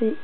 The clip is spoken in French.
Merci.